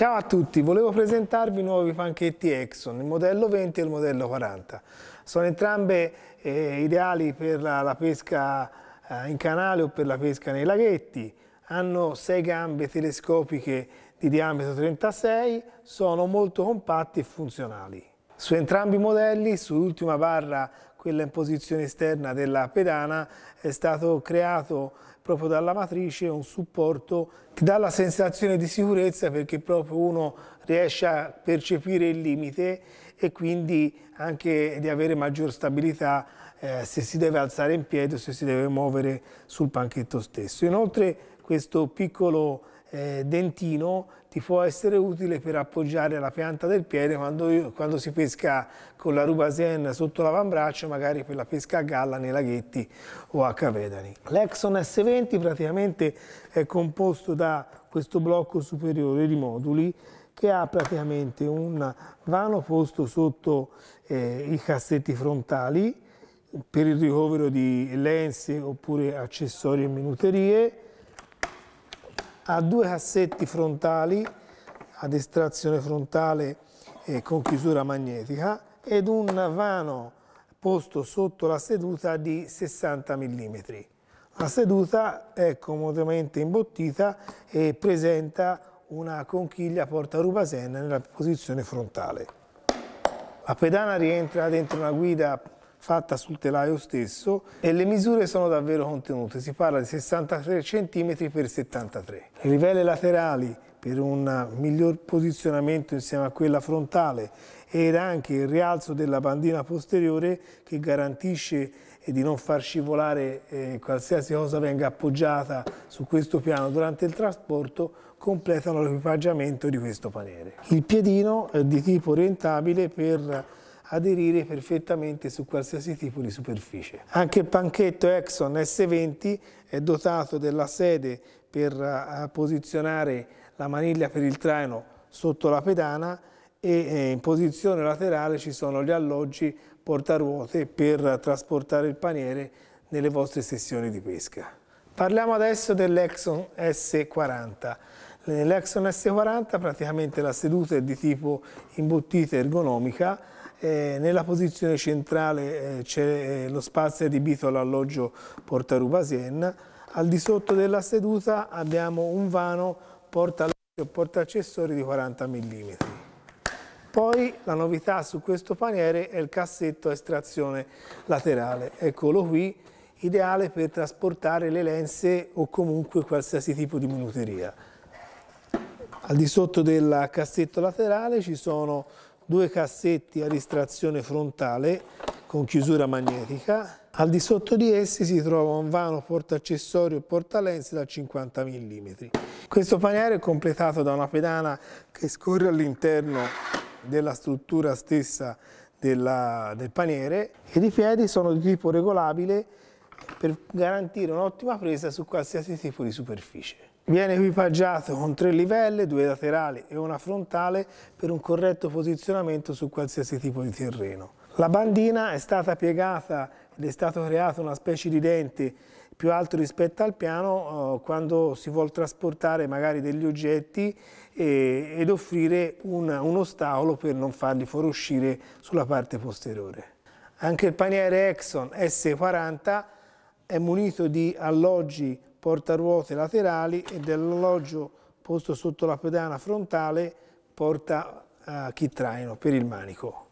Ciao a tutti, volevo presentarvi i nuovi panchetti Exxon, il modello 20 e il modello 40. Sono entrambe eh, ideali per la, la pesca eh, in canale o per la pesca nei laghetti, hanno sei gambe telescopiche di diametro 36, sono molto compatti e funzionali. Su entrambi i modelli, sull'ultima barra, quella in posizione esterna della pedana, è stato creato proprio dalla matrice un supporto che dà la sensazione di sicurezza perché proprio uno riesce a percepire il limite e quindi anche di avere maggior stabilità eh, se si deve alzare in piedi o se si deve muovere sul panchetto stesso. Inoltre questo piccolo eh, dentino ti può essere utile per appoggiare la pianta del piede quando, quando si pesca con la Rubasen sotto l'avambraccio, magari per la pesca a galla nei laghetti o a cavedani. L'Exxon S20 praticamente è composto da questo blocco superiore di moduli che ha praticamente un vano posto sotto eh, i cassetti frontali per il ricovero di lenze oppure accessori e minuterie, ha due cassetti frontali ad estrazione frontale eh, con chiusura magnetica ed un vano posto sotto la seduta di 60 mm. La seduta è comodamente imbottita e presenta una conchiglia porta rubasen nella posizione frontale. La pedana rientra dentro una guida fatta sul telaio stesso e le misure sono davvero contenute, si parla di 63 cm x 73. I livelli laterali per un miglior posizionamento insieme a quella frontale ed anche il rialzo della bandina posteriore che garantisce di non far scivolare eh, qualsiasi cosa venga appoggiata su questo piano durante il trasporto completano l'equipaggiamento di questo paniere. Il piedino è di tipo orientabile per aderire perfettamente su qualsiasi tipo di superficie. Anche il panchetto Exxon S20 è dotato della sede per uh, posizionare la maniglia per il traino sotto la pedana e eh, in posizione laterale ci sono gli alloggi portaruote per trasportare il paniere nelle vostre sessioni di pesca. Parliamo adesso dell'Exxon S40. Nell'Exxon S40 praticamente la seduta è di tipo imbottita ergonomica eh, nella posizione centrale eh, c'è eh, lo spazio adibito all'alloggio Portarubasien, al di sotto della seduta abbiamo un vano porta accessori di 40 mm. Poi la novità su questo paniere è il cassetto a estrazione laterale, eccolo qui, ideale per trasportare le lenze o comunque qualsiasi tipo di minuteria. Al di sotto del cassetto laterale ci sono due cassetti a distrazione frontale con chiusura magnetica. Al di sotto di essi si trova un vano portaaccessorio e portalenze da 50 mm. Questo paniere è completato da una pedana che scorre all'interno della struttura stessa della, del paniere ed i piedi sono di tipo regolabile per garantire un'ottima presa su qualsiasi tipo di superficie. Viene equipaggiato con tre livelli, due laterali e una frontale per un corretto posizionamento su qualsiasi tipo di terreno. La bandina è stata piegata ed è stato creato una specie di dente più alto rispetto al piano eh, quando si vuole trasportare magari degli oggetti e, ed offrire un, un ostacolo per non farli fuoriuscire sulla parte posteriore. Anche il paniere Exxon S40 è munito di alloggi portaruote laterali e dell'alloggio posto sotto la pedana frontale porta uh, kit traino per il manico.